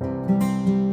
Música